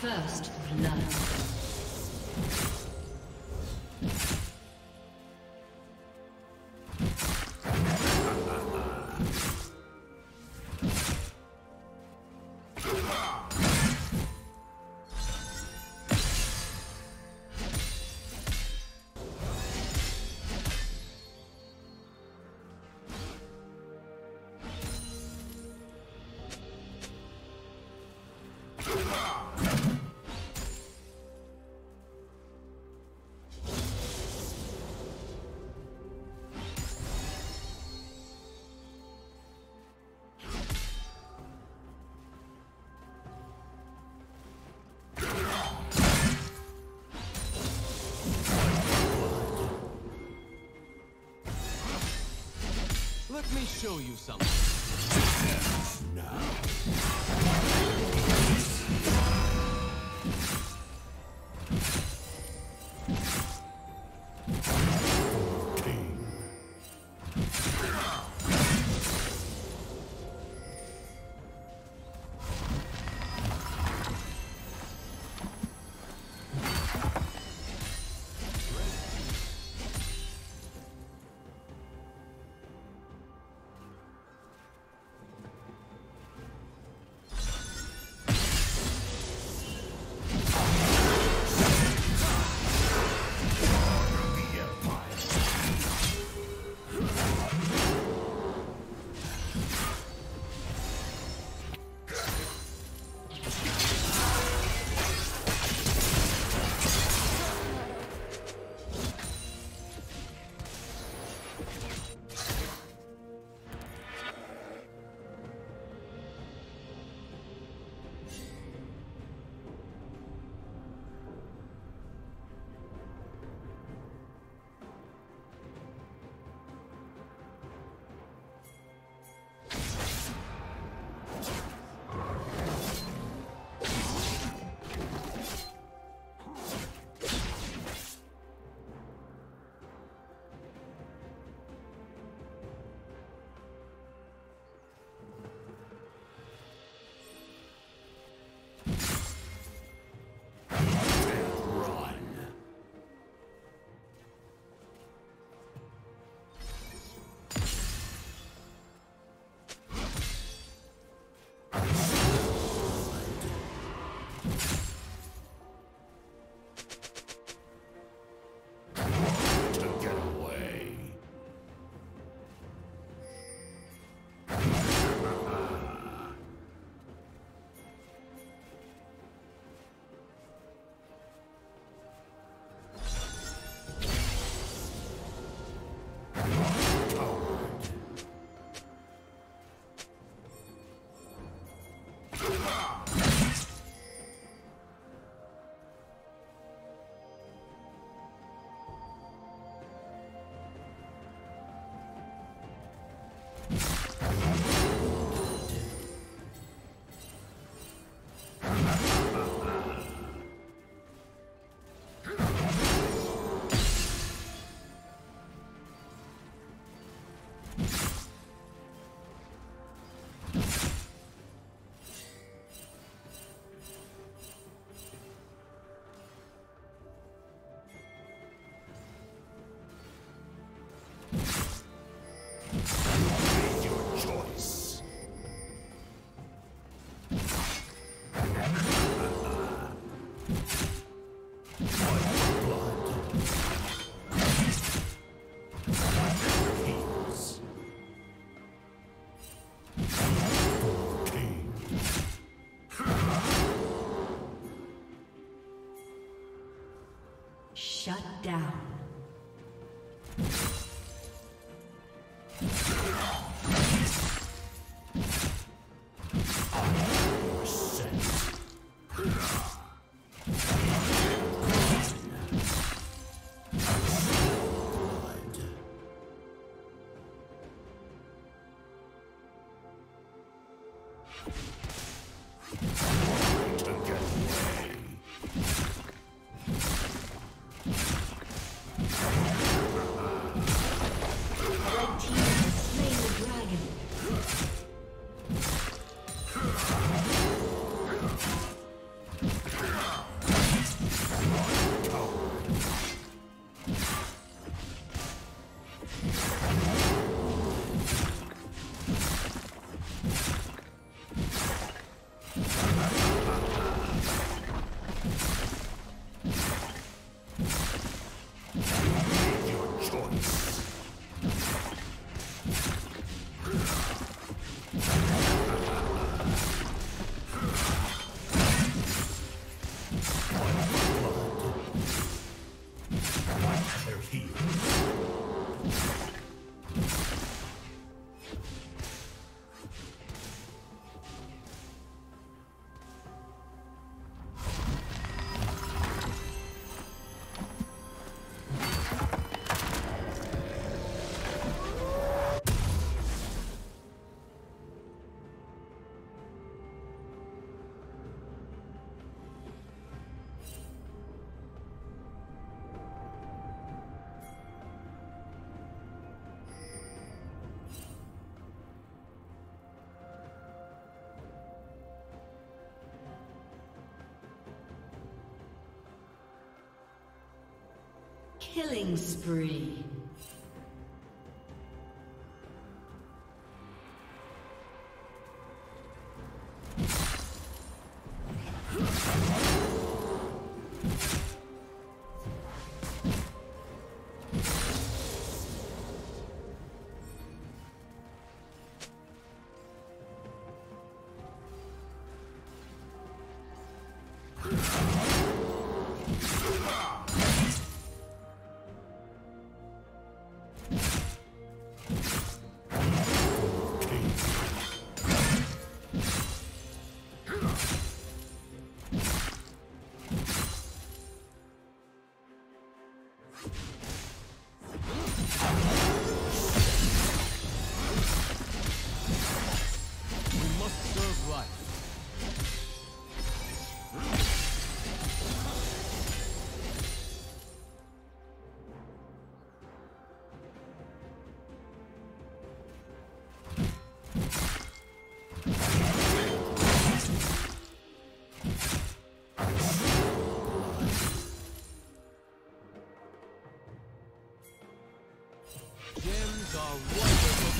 First blood. Let me show you something. Shut down. Killing spree.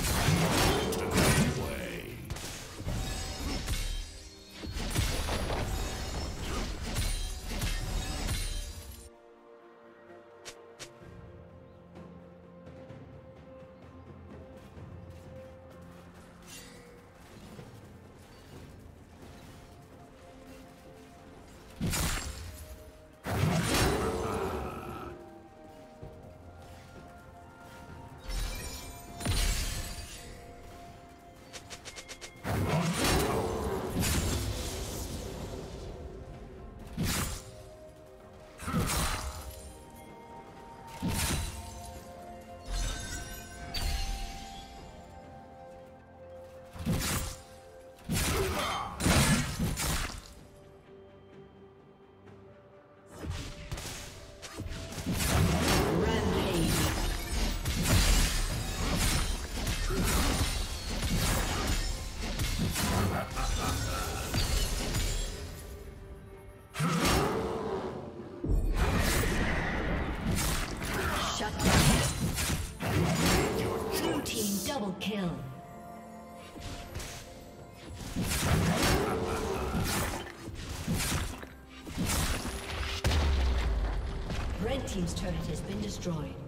Thank you. Destroyed.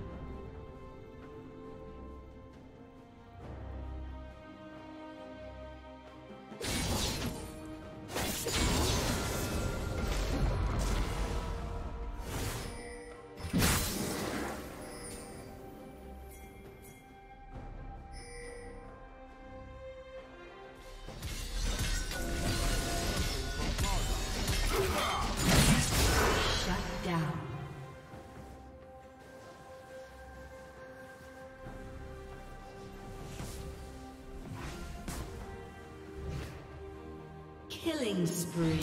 Killing spree.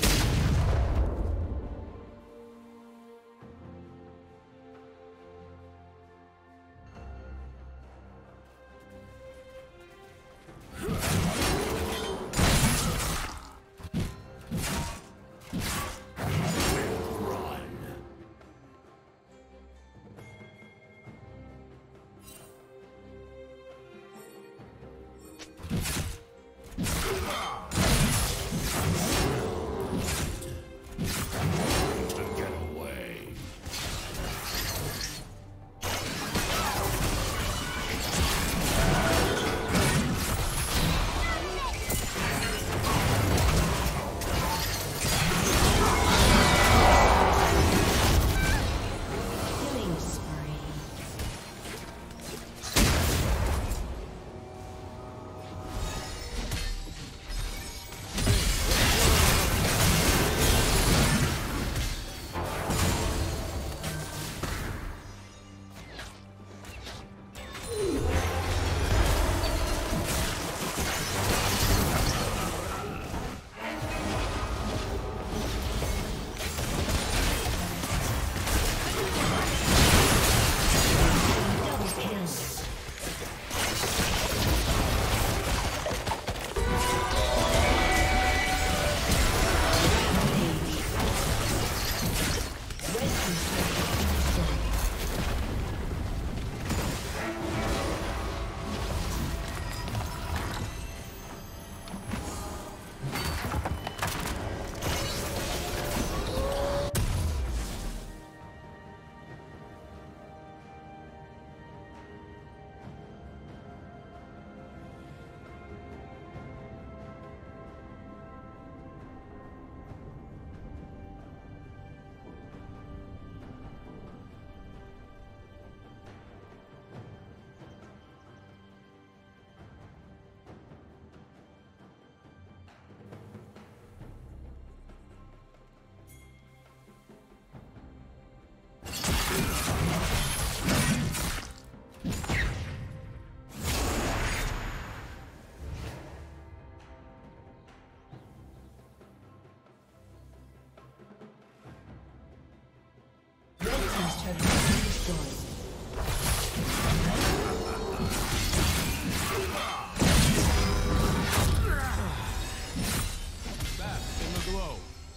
Glow.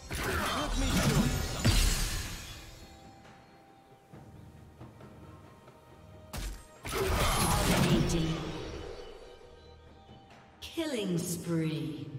Let me show you. Killing spree.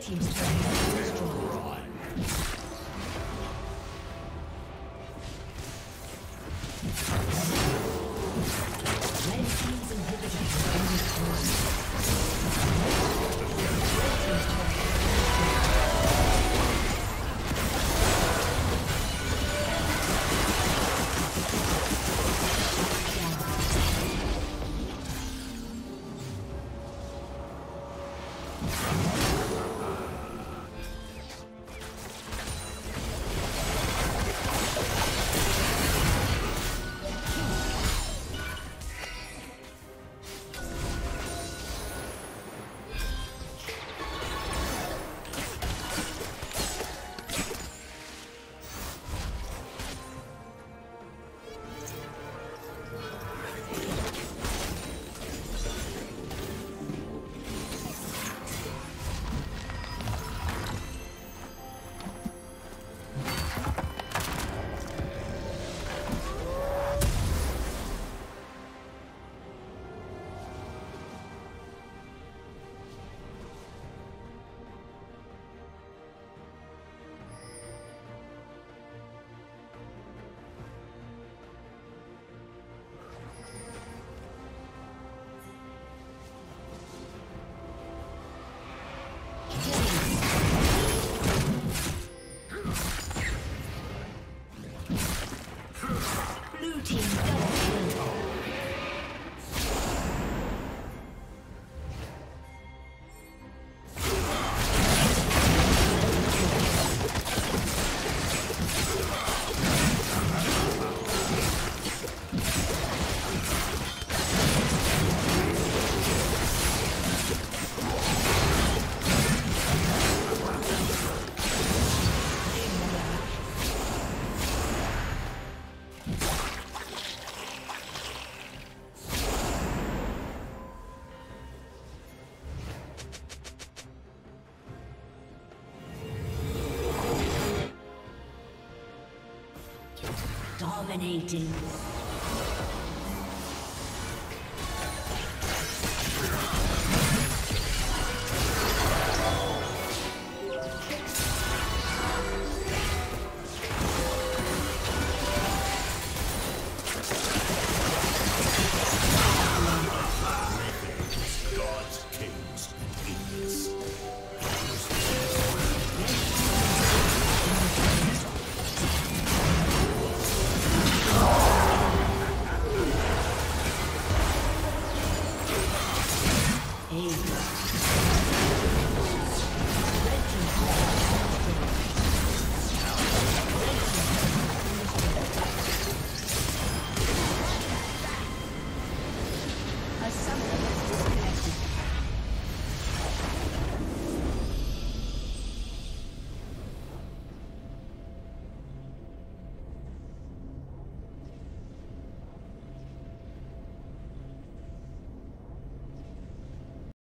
Team's turret. Dominating.